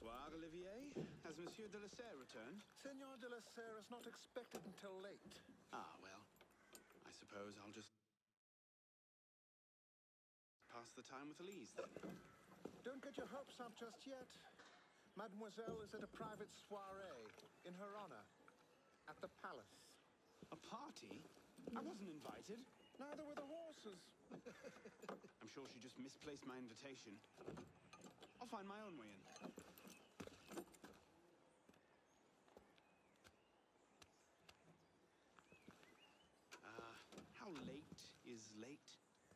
Bonsoir, Olivier. Has Monsieur de la Serre returned? Senor de la Serre is not expected until late. Ah, well. I suppose I'll just... pass the time with Elise, then. Don't get your hopes up just yet. Mademoiselle is at a private soiree in her honor at the palace. A party? I wasn't invited. Neither were the horses. I'm sure she just misplaced my invitation. I'll find my own way in. Uh, how late is late?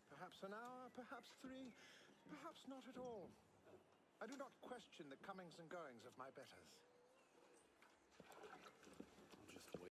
Perhaps an hour, perhaps three, perhaps not at all. I do not question the comings and goings of my betters.